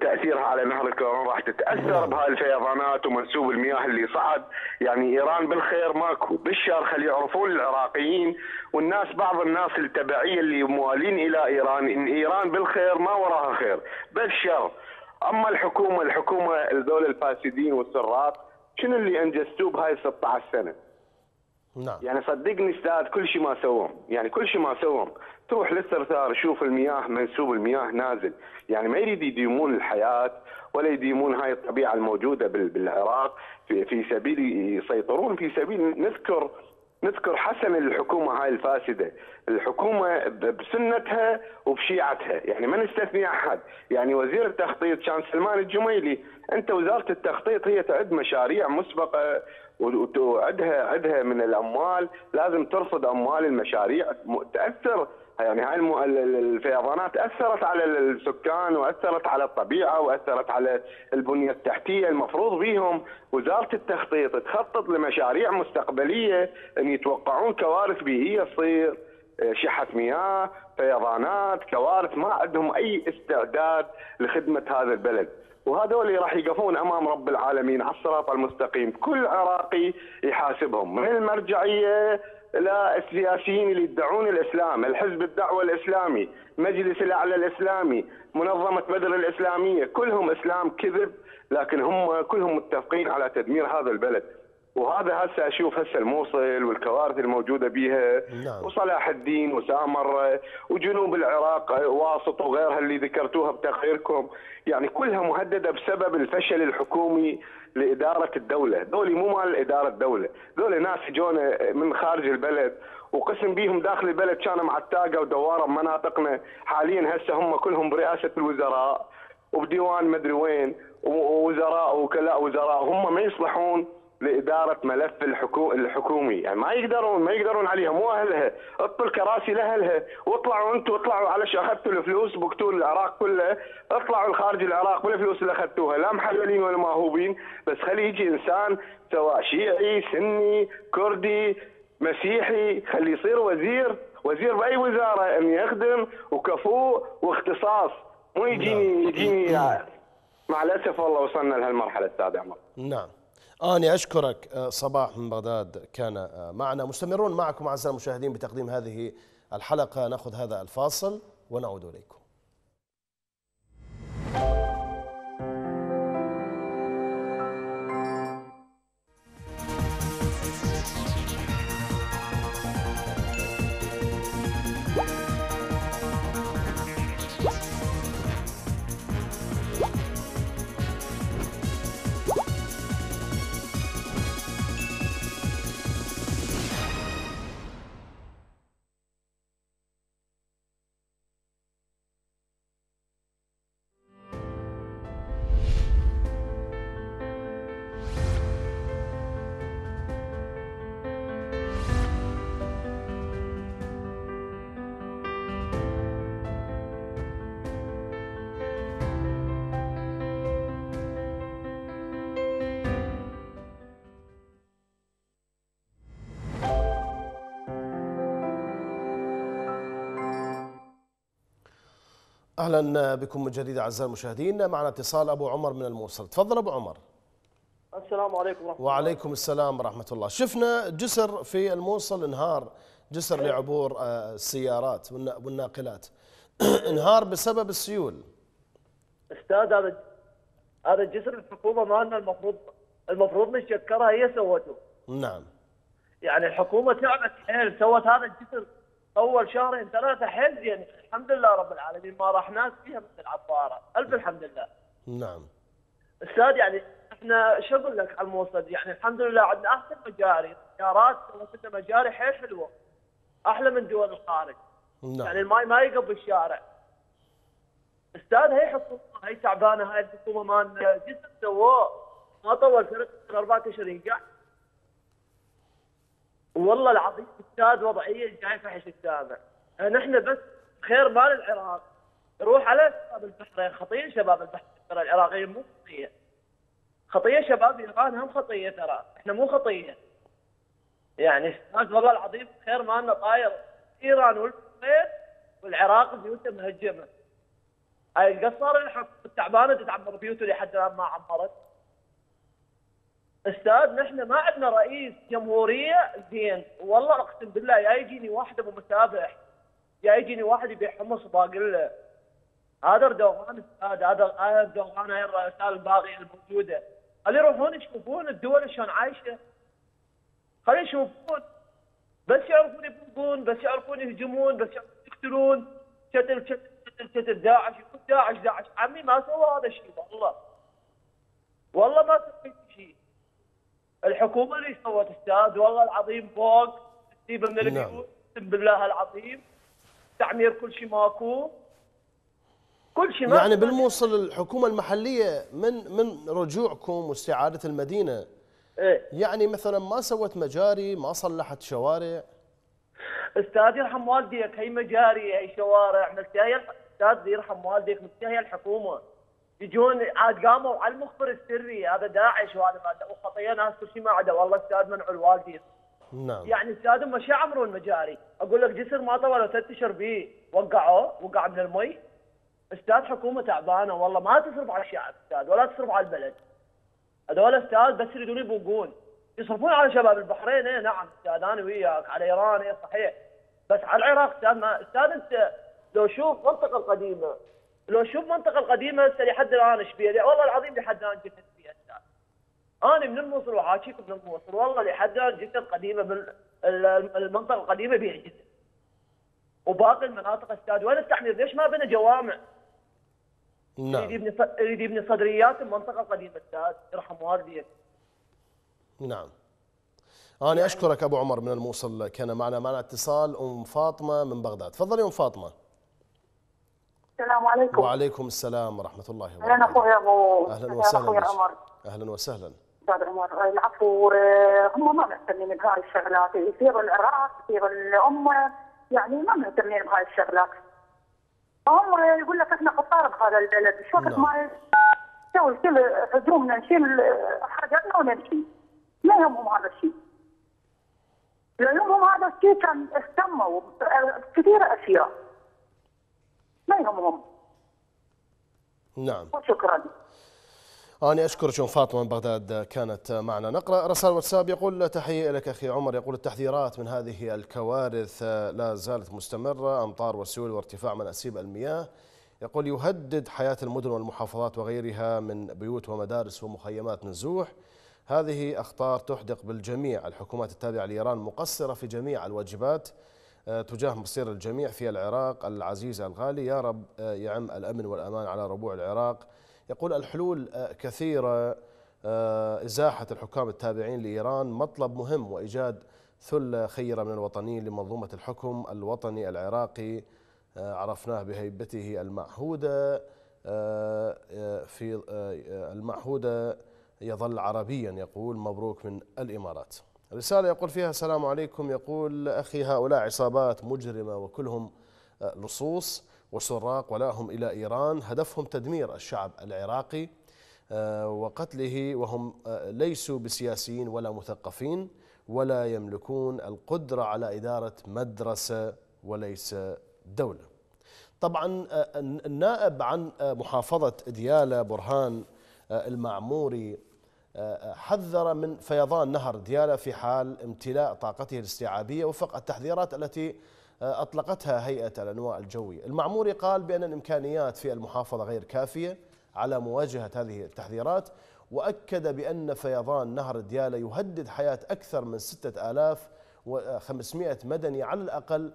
تأثيرها على نهر الكورون راح تتأثر بهاي الفيضانات ومنسوب المياه اللي صعد. يعني إيران بالخير ماكو. بالشر خلي يعرفون العراقيين والناس بعض الناس التبعية اللي موالين إلى إيران إن إيران بالخير ما وراها خير. بالشر أما الحكومة الحكومة الذول الفاسدين والسراق شنو اللي أنجزتوه بهاي 16 سنة؟ نعم. يعني صدقني أستاذ كل شيء ما سوهم يعني كل شيء ما سوهم تروح للثرثار شوف المياه منسوب المياه نازل. يعني ما يريد يديمون الحياة ولا يديمون هاي الطبيعة الموجودة بال- بالعراق. في, في سبيل يسيطرون في سبيل نذكر نذكر حسن الحكومة هاي الفاسدة، الحكومة ب- بسنتها وبشيعتها، يعني ما نستثني أحد، يعني وزير التخطيط كان سلمان الجميلي، أنت وزارة التخطيط هي تعد مشاريع مسبقة وعدها عدها من الأموال لازم ترصد أموال المشاريع. تاثر يعني هاي الفيضانات أثرت على ال- السكان وأثرت على الطبيعة وأثرت على البنية التحتية المفروض بيهم وزارة التخطيط تخطط لمشاريع مستقبلية إن يتوقعون كوارث بيئيه تصير شحة مياه فيضانات كوارث ما عندهم أي استعداد لخدمة هذا البلد. وهذول راح يقفون أمام رب العالمين على الصراط المستقيم. كل عراقي يحاسبهم. من المرجعية إلى السياسيين اللي يدعون الإسلام، الحزب الدعوة الإسلامي، مجلس الأعلى الإسلامي، منظمة بدر الإسلامية، كلهم إسلام كذب لكن هم كلهم متفقين على تدمير هذا البلد. وهذا هسه أشوف هسه الموصل والكوارث الموجودة بيها نعم. وصلاح الدين وسامر وجنوب العراق واسط وغيرها اللي ذكرتوها بتقريركم. يعني كلها مهددة بسبب الفشل الحكومي لإدارة الدولة، ذولي مو مال إدارة الدولة، ذولي ناس جونا من خارج البلد وقسم بيهم داخل البلد كانوا معتاقه ودوارة بمناطقنا، حاليا هسه هم كلهم برئاسة الوزراء وبديوان مدري وين ووزراء وكلاء وزراء. هم ما يصلحون لإدارة ملف الحكو... الحكومي. يعني ما يقدرون ما يقدرون عليها. مو أهلها. اعطوا الكراسي لأهلها. واطلعوا أنتم اطلعوا. على شو أخذتوا الفلوس بقتوا العراق كله. اطلعوا لخارج العراق. بالفلوس اللي أخذتوها. لا محللين ولا ماهوبين. بس خلي يجي إنسان سواء شيعي سني كردي مسيحي خليه يصير وزير. وزير بأي وزارة. أن يخدم وكفوء واختصاص. مو يجيني يجيني مع الأسف والله وصلنا لهالمرحلة أستاذ عمر نعم. أنا أشكرك آه، صباح من بغداد كان آه، معنا. مستمرون معكم أعزائي المشاهدين بتقديم هذه الحلقة. نأخذ هذا الفاصل ونعود إليكم. أهلا بكم من جديد أعزائي المشاهدين معنا اتصال أبو عمر من الموصل تفضل أبو عمر. السلام عليكم ورحمة وعليكم السلام ورحمة الله. شفنا جسر في الموصل انهار جسر لعبور آه، السيارات والنا- والناقلات. انهار بسبب السيول. أستاذ هذا هذا الجسر الحكومة مالنا المفروض المفروض نشكرها هي سوته. نعم. يعني الحكومة تعبت حيل سوت هذا الجسر أول شهرين ثلاثة حيل زين الحمد لله رب العالمين. ما راح ناس فيها مثل العبارة. ألف الحمد لله. نعم. أستاذ يعني إحنا شو أقول لك على الموصل؟ يعني الحمد لله عندنا أحسن مجاري. سيارات لنا مجاري حيل حلوة. أحلى من دول الخارج. نعم. يعني الماي ما يقب بالشارع. أستاذ هي حكومة هي تعبانة هاي الحكومة مالنا جسم سووه. ما طول ثلاث أربع اشهر ينقع والله العظيم أستاذ وضعية جاي فحش قدامه نحن بس خير مال العراق. روح على شباب البحرين. خطية شباب البحرين. العراقيين مو خطية. خطية شباب ايران هم خطية ترى. إحنا مو خطية. يعني أستاذ والله العظيم خير مالنا طاير إيران والكويت والعراق بيوتها مهجمة. هاي القصار الحكومة التعبانة تتعمر بيوته لحد الآن ما عمرت. أستاذ نحن ما عندنا رئيس جمهورية زين. والله أقسم بالله يا يجيني واحد أبو مسابح يا يجيني واحد يبيع حمص باقي له. هذا اردوغان أستاذ هذا اردوغان هاي الرؤساء الباغيه الموجودة. خلي يروحون يشوفون الدول شلون عايشة؟ خلي يشوفون؟ بس يعرفون يفوقون بس يعرفون يهجمون بس يعرفون يقتلون. شتل شتل شتل داعش يقول داعش داعش. عمي ما سوى هذا الشيء والله. والله ما شيء الحكومة اللي سوت أستاذ والله العظيم فوق تسيبه من نعم. البيوت اقسم بالله العظيم. تعمير كل شيء ماكو. كل شيء يعني بالموصل الحكومة المحلية من من رجوعكم واستعادة المدينة؟ إيه. يعني مثلا ما سوت مجاري ما صلحت شوارع؟ أستاذ يرحم والديك هي مجاري هي شوارع ملتهي أستاذ يرحم والديك ملتهي الحكومة؟ يجون عاد قاموا على المخبر السري هذا داعش وهذا ما وخطيه ناس كل شيء ما عدا والله أستاذ منعوا الوالدين نعم. يعني أستاذ هم شو عمروا المجاري أقول لك جسر ما طولوا ثلاث أشهر بيه وقعوه وقع من المي. أستاذ حكومة تعبانة والله ما تصرف على الشعب أستاذ ولا تصرف على البلد. هذول أستاذ بس يريدون يبوقون. يصرفون على شباب البحرين إيه نعم أستاذ أنا وياك على إيران إيه صحيح. بس على العراق أستاذ ما أستاذ أنت لو شوف المنطقة القديمة لو شوف المنطقة القديمة هسه لحد الآن إيش بيها والله العظيم لحد الآن جثث فيها أستاذ أنا من الموصل وحاكيك من الموصل والله لحد الآن جثث قديمه من ال- المنطقة القديمة بيها جثث وباقي المناطق أستاذ وين التحمير ليش ما بنى جوامع؟ يريد نعم يبني ص- يريد يبني صدريات المنطقة القديمة أستاذ يرحم والديك. نعم. أنا أشكرك أبو عمر من الموصل كان معنا معنا اتصال أم فاطمة من بغداد. تفضلي أم فاطمة. السلام عليكم. وعليكم السلام ورحمة الله وبركاته. أخوي أبو أهلا أهلا وسهلا أخوي بك. عمر. أهلا وسهلا. أستاذ عمر العفو. هم ما مهتمين بهاي الشغلات. يصير العراق يصير الامه يعني ما مهتمين بهاي الشغلات. هم يقول لك إحنا قطار بهذا البلد. مش وقت نعم. ما نسوي كل هجومنا نشيل حاجاتنا ونمشي. ما يهمهم هذا الشيء. لو يهمهم هذا الشيء كان اهتموا بكثير أشياء. ما يهمهم. نعم. وشكرا. أنا أشكرك أم فاطمة من بغداد كانت معنا. نقرأ رسائل واتساب. يقول تحية لك أخي عمر. يقول التحذيرات من هذه الكوارث لا زالت مستمرة. أمطار وسيول وارتفاع مناسيب المياه. يقول يهدد حياة المدن والمحافظات وغيرها من بيوت ومدارس ومخيمات نزوح. هذه أخطار تحدق بالجميع. الحكومات التابعة لإيران مقصرة في جميع الواجبات. تجاه مصير الجميع في العراق العزيز الغالي. يا رب آه، يعم الأمن والأمان على ربوع العراق. يقول الحلول آه، كثيرة. آه، إزاحة الحكام التابعين لإيران. مطلب مهم وإيجاد ثلة خيرة من الوطنيين لمنظومة الحكم الوطني العراقي. آه، عرفناه بهيبته المعهودة. آه، آه، في آه، آه، المعهودة يظل عربيا يقول مبروك من الإمارات. رسالة يقول فيها السلام عليكم. يقول أخي هؤلاء عصابات مجرمة وكلهم آه، لصوص وسراق ولاهم إلى إيران. هدفهم تدمير الشعب العراقي آه، وقتله وهم آه، ليسوا بسياسيين ولا مثقفين ولا يملكون القدرة على إدارة مدرسة وليس دولة. طبعا النائب عن محافظة ديالى برهان المعموري حذر من فيضان نهر ديالى في حال امتلاء طاقته الاستيعابية وفق التحذيرات التي آه، أطلقتها هيئة الأنواع الجوية. المعموري قال بأن الإمكانيات في المحافظة غير كافية على مواجهة هذه التحذيرات وأكد بأن فيضان نهر ديالى يهدد حياة أكثر من 6500 مدني على الأقل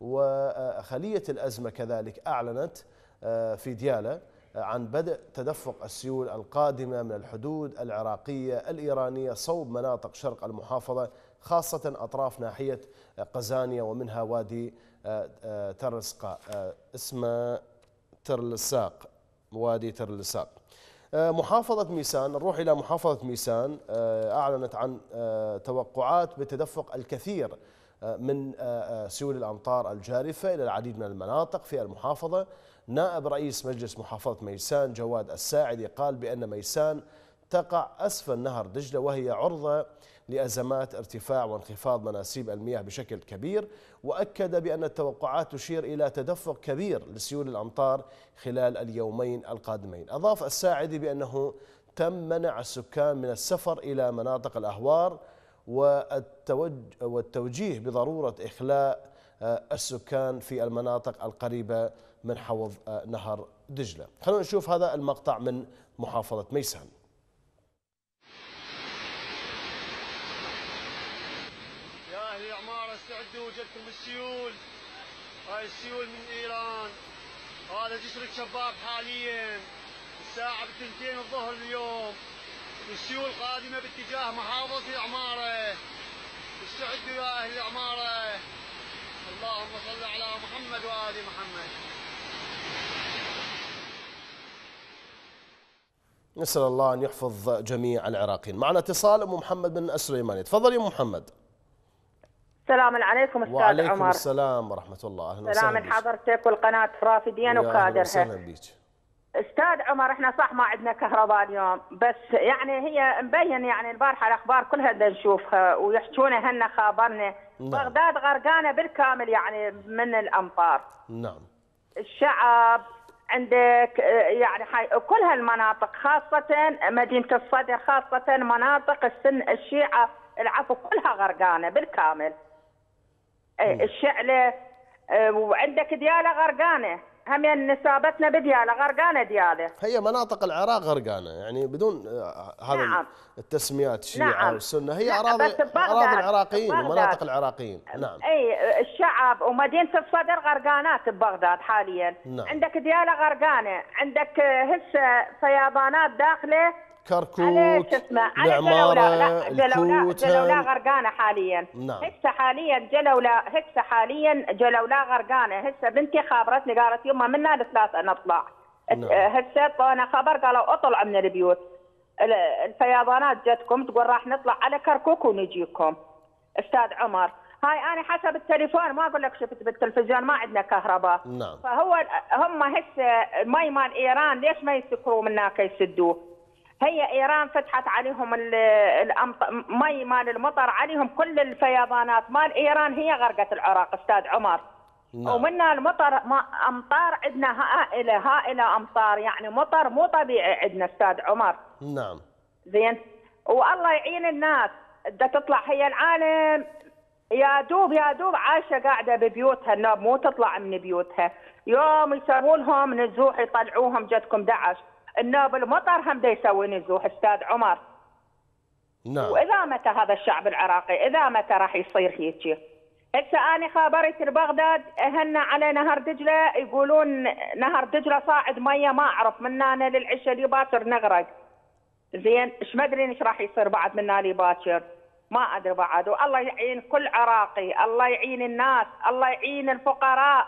وخلية الأزمة كذلك أعلنت آه، في ديالى عن بدء تدفق السيول القادمة من الحدود العراقية الإيرانية صوب مناطق شرق المحافظة خاصة أطراف ناحية قزانية ومنها وادي آه، آه، ترسقة آه، اسمه ترلساق وادي ترلساق. محافظة ميسان نروح إلى محافظة ميسان أعلنت عن توقعات بتدفق الكثير من سيول الأمطار الجارفة إلى العديد من المناطق في المحافظة. نائب رئيس مجلس محافظة ميسان جواد الساعدي قال بأن ميسان تقع أسفل نهر دجلة وهي عرضة لأزمات ارتفاع وانخفاض مناسيب المياه بشكل كبير وأكد بأن التوقعات تشير إلى تدفق كبير لسيول الأمطار خلال اليومين القادمين. أضاف الساعدي بأنه تم منع السكان من السفر إلى مناطق الأهوار والتوج- والتوجيه بضرورة إخلاء آه، السكان في المناطق القريبة من حوض آه، نهر دجلة. خلونا نشوف هذا المقطع من محافظة ميسان. يا أهل العماره استعدوا جتكم السيول. هاي السيول من إيران. هذا جسر الشباب حاليا. الساعة بتنتين الظهر اليوم. والسيول قادمة باتجاه محافظة العماره استعدوا يا أهل العماره اللهم صل على محمد وآل محمد. نسأل الله أن يحفظ جميع العراقيين. معنا اتصال أم محمد من السليمانية تفضل يا محمد. السلام عليكم أستاذ وعليكم عمر السلام ورحمة الله. سلام وسهلا بك. حضرتك والقناة رافدين يا أهلا وسهلا وكادرها بك. أستاذ عمر إحنا صح ما عندنا كهرباء اليوم بس يعني هي مبين يعني البارحة الأخبار كلها بدنا نشوفها ويحكونا هن خابرنا. نعم. بغداد غرقانة بالكامل يعني من الأمطار. نعم. الشعب عندك آه، يعني حي... كل هالمناطق خاصة مدينة الصدر خاصة مناطق السن الشيعة العفو كلها غرقانة بالكامل. إيه، الشعلة آه، وعندك ديالة غرقانة. هم نسابتنا بديالة غرقانة ديالة هي مناطق العراق غرقانة يعني بدون آه، هذا نعم. التسميات الشيعة نعم. والسنة هي بس ببغداد- أراضي العراقيين. ومناطق العراقيين نعم إي الشعب ومدينة الصدر غرقانات ببغداد حاليا نعم. عندك ديالة غرقانة عندك هسه فيضانات داخلة كركوك اسمه على جلولا. غرقانة حاليا نعم. هسه حاليا جلولا هسه حاليا جلولا غرقانة هسه بنتي خابرتني قالت يما منا الثلاثه نطلع نعم. هسه طونا خبر قالوا أطلع من البيوت ال- الفيضانات جتكم تقول راح نطلع على كركوك ونجيكم أستاذ عمر هاي أنا حسب التليفون ما أقول لك شفت بالتلفزيون ما عندنا كهرباء نعم فهو هم هسه مي مال إيران ليش ما يسكروا من هناك يسدوه؟ هي إيران فتحت عليهم ال- الأمط... مي مال المطر عليهم كل الفيضانات. مال إيران هي غرقت العراق أستاذ عمر. نعم. ومنا المطر ما أمطار عندنا هائلة هائلة أمطار يعني مطر مو طبيعي عندنا أستاذ عمر. نعم. زين. والله يعين الناس. بدها تطلع هي العالم. يا دوب يا دوب عايشة قاعدة ببيوتها النوب مو تطلع من بيوتها. يوم يسووا لهم نزوح يطلعوهم جتكم دعش. النوب المطر هم دا يسوي نزوح أستاذ عمر. نعم. وإذا متى هذا الشعب العراقي؟ إذا متى راح يصير هيك؟ هسه أنا خابرت بغداد هن على نهر دجلة يقولون نهر دجلة صاعد مية ما أعرف من هنا للعشاء اللي باكر نغرق. زين إيش ما أدري إيش راح يصير بعد من هنا باكر. ما أدري بعد. والله يعين كل عراقي الله يعين الناس الله يعين الفقراء.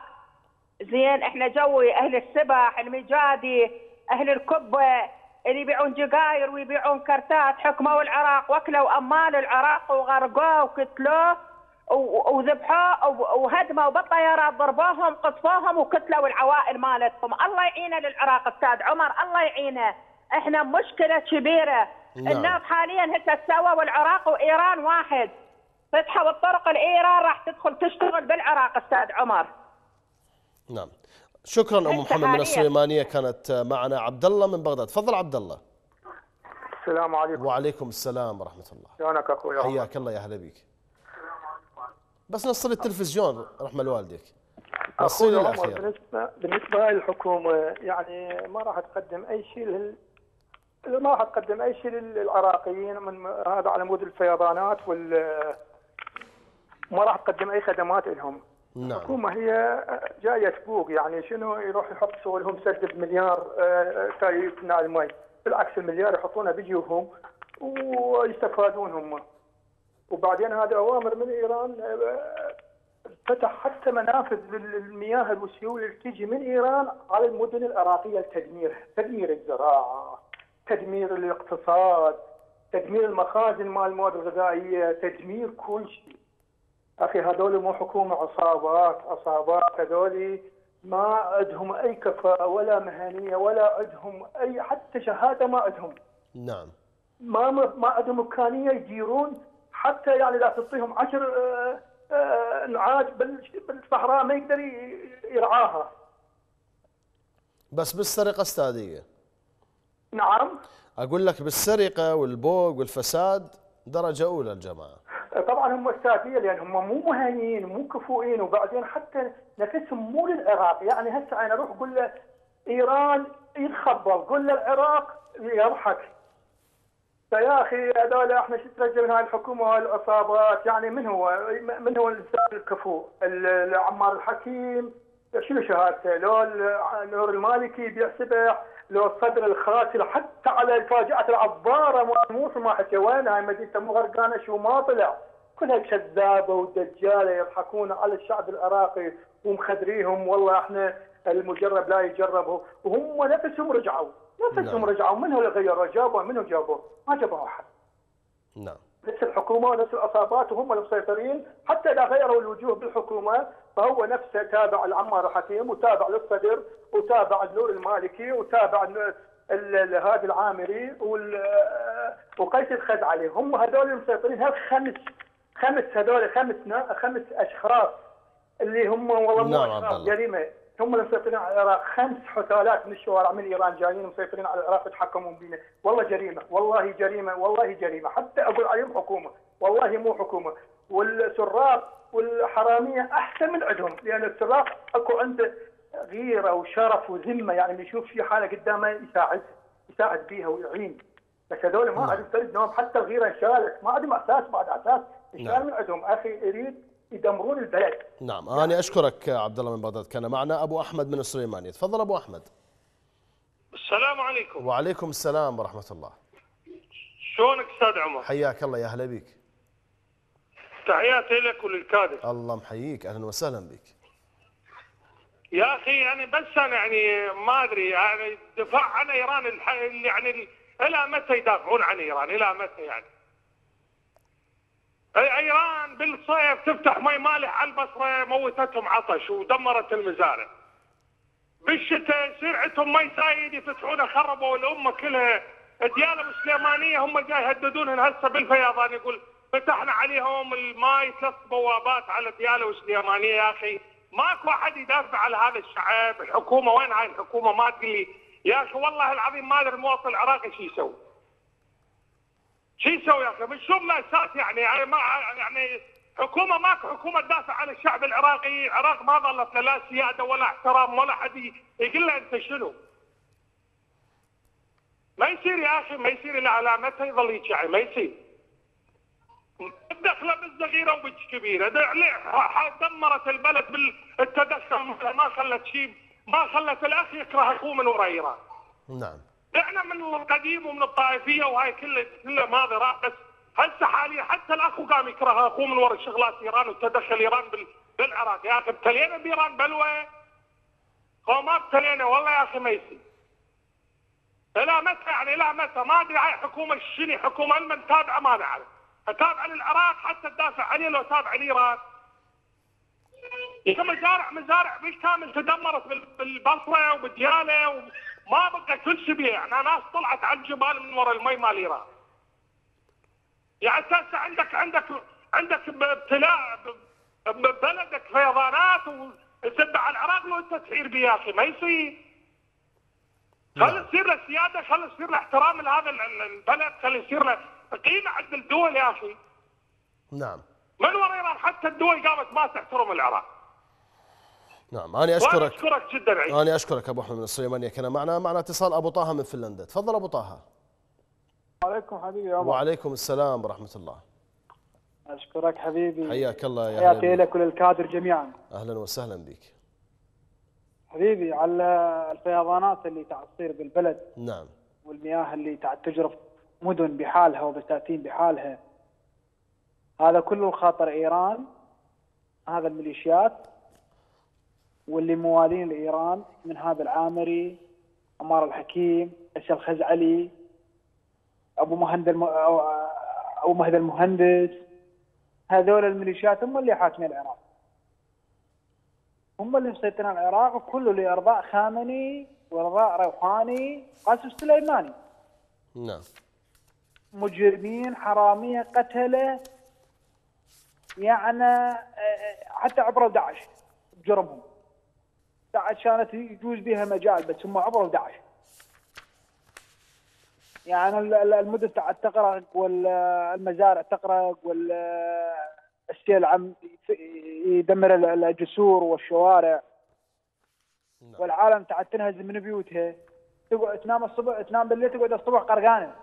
زين إحنا جوي أهل السبح المجادي. أهل الكبه اللي يبيعون جقاير ويبيعون كرتات حكموا العراق واكلوا أمال العراق وغرقوه وقتلوه وذبحوه وهدموا بالطيارات ضربوهم قصفوهم وقتلوا العوائل مالتهم. الله يعينه للعراق أستاذ عمر الله يعينه. إحنا مشكلة كبيرة. نعم. الناس حاليا هسه تسووا العراق وإيران واحد. فتحوا الطرق الإيران راح تدخل تشتغل بالعراق أستاذ عمر. نعم. شكرا أم محمد من. السليمانية كانت معنا عبد الله من بغداد. تفضل عبد الله السلام عليكم. وعليكم السلام ورحمة الله. شلونك أخوي؟ حياك الله يا هلا بيك. بس نصل التلفزيون رحمة نصيل عمر الاخير بالنسبة بالنسبة هاي الحكومة يعني ما راح تقدم أي شيء لل... ما راح تقدم أي شيء للعراقيين من هذا على مود الفيضانات وال ما راح تقدم أي خدمات لهم. نعم. الحكومة هي جاية تبوق يعني شنو يروح يحط يسوي لهم سد بمليار آه، تاي يمنع المي بالعكس المليار يحطونه بجيوبهم ويستفادون هم وبعدين هذه أوامر من إيران آه، فتح حتى منافذ للمياه والسيول اللي تيجي من إيران على المدن العراقية لتدميرها، تدمير الزراعة، تدمير الاقتصاد، تدمير المخازن مال المواد الغذائية، تدمير كل شيء. أخي هذول مو حكومة عصابات، عصابات هذول ما عندهم أي كفاءة ولا مهنية ولا عندهم أي حتى شهادة ما عندهم. نعم. ما ما عندهم إمكانية يديرون حتى يعني لا تعطيهم عشر آه، آه، نعاج بال- بالصحراء ما يقدر يرعاها. بس بالسرقة أستاذية. نعم. أقول لك بالسرقة والبوق والفساد درجة أولى الجماعة. طبعا هم استاذيه لأن هم مو مهنيين مو كفؤين وبعدين حتى نفسهم مو للعراق. يعني هسه أنا أروح أقول له إيران يتخبل قول له العراق يضحك. فيا أخي هذول إحنا شو ترجى من هاي الحكومة وهاي العصابات يعني من هو؟ من هو الإنسان الكفؤ ال- عمار الحكيم؟ شنو شهادته؟ لو نور المالكي يبيع سبح لو الصدر الخاسر حتى على فاجعه العبارة مال موصل ما حكى وين هاي مدينة مو غرقانه شو ما طلع. كلها كذابة ودجالة يضحكون على الشعب العراقي ومخدريهم. والله إحنا المجرب لا يجرب وهم نفسهم رجعوا. نفسهم نعم. رجعوا. من هو اللي غيروا جابوا من هو جابوا. ما جابوا أحد. نعم. نفس الحكومة ونفس العصابات وهم المسيطرين حتى إذا غيروا الوجوه بالحكومة فهو نفسه تابع العمار الحكيم وتابع للصدر وتابع النور المالكي وتابع هذا العامري وقيس الخزعلي هم هذول المسيطرين هذول خمس خمس هذول خمس خمس أشخاص اللي هم والله مو نعم اشخاص الله. جريمة هم اللي مسيطرين على العراق. خمس حثالات من الشوارع من إيران جايين مسيطرين على العراق يتحكمون بينا والله جريمة والله جريمة والله جريمة. حتى أقول عليهم حكومة. والله مو حكومة. والسراق والحرامية أحسن من عندهم لأن السراق أكو عنده غيرة وشرف وذمة. يعني اللي يشوف في حالة قدامه يساعد يساعد بيها ويعين. بس هذول ما عندهم فرد نوم حتى الغيرة انشالت ما عندهم أساس بعد أساس. انشال نعم. من عندهم؟ أخي يريد يدمرون البلد. نعم أنا أشكرك عبد الله من بغداد. كان معنا أبو أحمد من السليمانية. تفضل أبو أحمد. السلام عليكم. وعليكم السلام ورحمة الله. شلونك أستاذ عمر؟ حياك الله يا أهلا بك تحياتي لك وللكادر. الله محييك أهلا وسهلا بك يا أخي يعني بس أنا يعني ما أدري يعني الدفاع عن إيران الح... يعني ال- إلى متى يدافعون عن إيران؟ إلى متى يعني؟ إيران بالصيف تفتح مي مالح على البصرة موتتهم عطش ودمرت المزارع. بالشتاء يصير عندهم مي زايد يفتحونه خربوا الامه كلها. ديالة السليمانيه هم جاي يهددونهم هسه بالفيضان يقول فتحنا عليهم الماي ثلاث بوابات على ديالة وسليمانيه يا أخي ماكو أحد يدافع على هذا الشعب، الحكومة وين هاي الحكومة؟ ما تقول لي. يا أخي والله العظيم ما أدري المواطن العراقي شو يسوي. شو يسوي يا أخي؟ بنشوف مأساة يعني يعني ما يعني حكومة ماكو حكومة تدافع عن الشعب العراقي، العراق ما ظلت لا سيادة ولا احترام ولا حد يقول له أنت شنو؟ ما يصير يا أخي ما يصير إلى على متى يظل يجعي ما يصير. الدخلة بالصغيره وبالكبيره دمرت البلد بالتدخل ما خلت شيء ما خلت الأخ يكره أخوه من ورا إيران. نعم إحنا من القديم ومن الطائفية وهاي كلها كلها ماضي راح بس هسه حاليا حتى الاخ قام يكره أخوه من ورا شغلات إيران وتدخل إيران بال- بالعراق يا أخي ابتلينا بإيران بلوى هو ما ابتلينا والله يا أخي ما يصير. إلى متى يعني إلى متى ما أدري هاي حكومة شنو حكومة من تابعة ما نعرف. تابعة للعراق حتى تدافع عليه لو تابعة لايران. يا مزارع مزارع بالكامل تدمرت بال- بالبصرة وبدياله وما بقى كل شيء بيها يعني ناس طلعت على الجبال من وراء المي مال إيران. يعني هسه عندك عندك عندك ابتلاء ببلدك فيضانات وتسب على العراق لو أنت تحير بيه يا أخي ما يصير. خلي يصير له سيادة خلي يصير له احترام لهذا ال- ال- البلد خلي يصير له قيمة عند الدول يا أخي. نعم من وراء إيران حتى الدول قامت ما تحترم العراق. نعم أنا أشكرك. أشكرك جدا عيد. أنا أشكرك أبو أحمد من السليمانية كان معنا معنا اتصال أبو طه من فنلندا. تفضل أبو طه. عليكم حبيبي يا عمر. وعليكم السلام ورحمة الله. أشكرك حبيبي. حياك الله يا حياتي أهلا لك وللكادر جميعا. أهلا وسهلا بك. حبيبي على الفيضانات اللي تعصير تصير بالبلد. نعم. والمياه اللي تجرف مدن بحالها وبساتين بحالها. هذا كله خاطر إيران. هذا الميليشيات. واللي موالين لإيران من هذا العامري عمار الحكيم أشرف الخزعلي أبو مهند الم... أو- أبو مهدي المهندس. هذول الميليشيات هم اللي حاكمين العراق. هم اللي مسيطرين على العراق وكله لارضاء خامنئي وأرضاء روحاني قاسم سليماني نعم. مجرمين حرامية قتلة يعني آه، حتى عبروا داعش بجرمهم. داعش كانت يجوز بها مجال بس هم عبروا داعش. يعني ال- ال- المدن تعد تغرق والمزارع تغرق والسيل عم يدمر ال- الجسور والشوارع. والعالم تعد تنهز من بيوتها. تقعد تنام الصبح تنام بالليل تقعد الصبح قرقانة.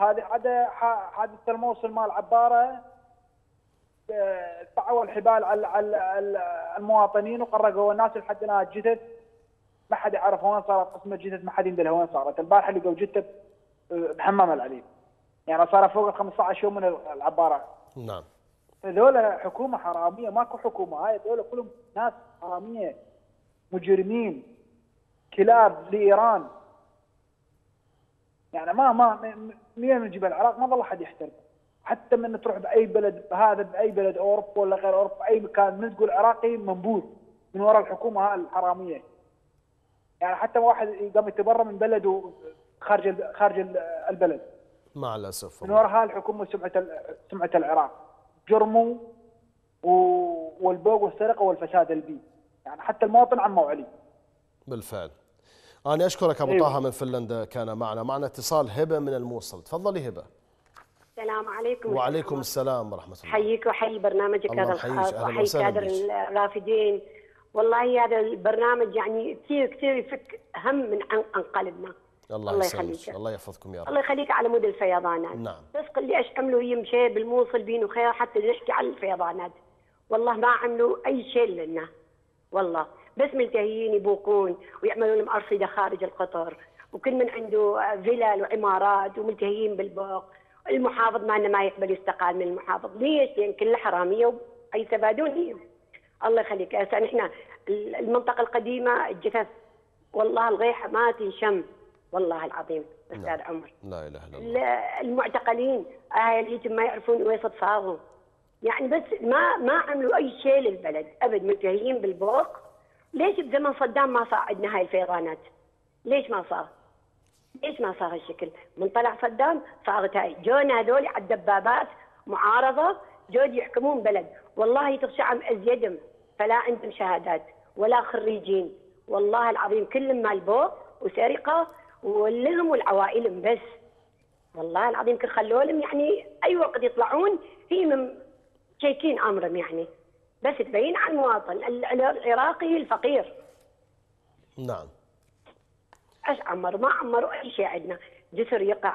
هذه عدا حادثة الموصل مال عبارة آه، طعوا الحبال على المواطنين وقرقوا الناس لحد الآن جثث. ما حد يعرف وين صارت قسمه جثث ما حد يندري وين صارت. البارحة لقوا جثة آه، بحمام العليم يعني صار فوق ال 15 يوم من العبارة. نعم. هذول حكومة حرامية ماكو حكومة. هاي هذول كلهم ناس حرامية مجرمين كلاب لإيران. يعني ما ما من جبال العراق؟ ما ظل أحد يحترم حتى من تروح بأي بلد هذا بأي بلد أوروبا ولا غير أوروبا أي مكان من تقول عراقي منبوذ من وراء الحكومة هاي الحرامية. يعني حتى واحد قام يتبرى من بلده خارج خارج ال- البلد. مع الأسف من وراء هاي الحكومة سمعة سمعة العراق. جرمه والبوق والسرقة والفساد البيئي يعني حتى المواطن عموا عليه بالفعل. أنا أشكرك أبو أيوة. طه من فنلندا كان معنا. معنا اتصال هبة من الموصل. تفضلي هبة. السلام عليكم وعليكم السلام ورحمة الله. حييك وحي برنامجك الله هذا الخاص أهلا وحي وسهلا كادر. الرافدين. والله هذا البرنامج يعني كثير كثير يفك هم من عن قلبنا. الله, الله يخليك. الله يحفظكم يا رب. الله يخليك على مود الفيضانات. نعم. رزق اللي إيش عملوا يمشي بالموصل بينه خير حتى نحكي عن الفيضانات. والله ما عملوا أي شيء لنا. والله. بس ملتهيين يبوقون ويعملوا لهم أرصدة خارج القطر. وكل من عنده فلل وعمارات وملتهيين بالبوق. المحافظ ما ما يقبل يستقال من المحافظ. ليش؟ لأن كلها حرامية ويستفادون فيهم الله يخليك. هسه نحن المنطقة القديمة الجثث والله الغيحة ما تنشم. والله العظيم أستاذ نعم. عمر. لا إله إلا الله. ال- المعتقلين أهل يتم ما يعرفون وين صفاهم يعني بس ما ما عملوا أي شيء للبلد. أبد منتهيين بالبوق. ليش بزمن صدام ما صار عندنا هاي الفيضانات؟ ليش ما صار؟ ليش ما صار هالشكل؟ من طلع صدام صارت هاي، جونا هذول على الدبابات معارضة جود يحكمون بلد، والله تغشعهم ازيدهم فلا عندهم شهادات ولا خريجين، والله العظيم كلهم مال بوق وسرقة ولهم والعوائلهم بس. والله العظيم يمكن خلوا لهم يعني أي وقت يطلعون هي من شيكين أمرهم يعني. بس تبين على المواطن الع- العراقي الفقير. نعم. إيش عمر؟ ما عمروا أي شيء عندنا. جسر يقع.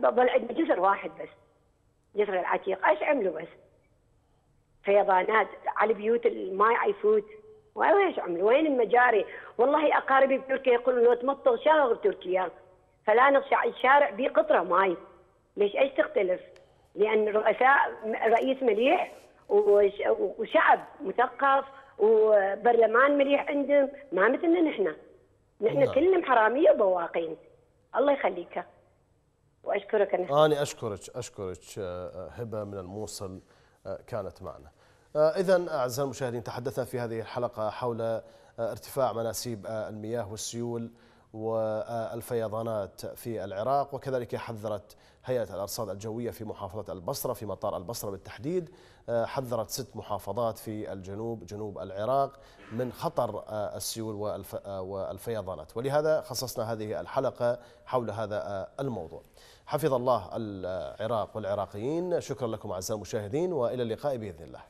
ظل عندنا جسر واحد بس. جسر العتيق. إيش عملوا بس؟ فيضانات. على بيوت الماء يفوت وايش عملوا وين المجاري؟ والله أقاربي بتركيا يقولون لو تمطر شهر تركيا. فلا نغشى الشارع بقطره ماي. ليش؟ إيش تختلف؟ لأن الرؤساء رئيس مليح وش- وشعب مثقف وبرلمان مليح عندهم. ما مثلنا نحن. نحن نعم. كلهم حرامية وبواقين. الله يخليك. وأشكرك أنا أنا أشكرك أشكرك آه، هبة من الموصل آه، كانت معنا. إذا أعزائي المشاهدين تحدثنا في هذه الحلقة حول آه، ارتفاع مناسيب آه، المياه والسيول. والفيضانات في العراق وكذلك حذرت هيئة الأرصاد الجوية في محافظة البصرة في مطار البصرة بالتحديد آه، حذرت ست محافظات في الجنوب جنوب العراق من خطر آه، السيول آه، والفيضانات. ولهذا خصصنا هذه الحلقة حول هذا الموضوع. حفظ الله العراق والعراقيين. شكرا لكم أعزائي المشاهدين وإلى اللقاء بإذن الله.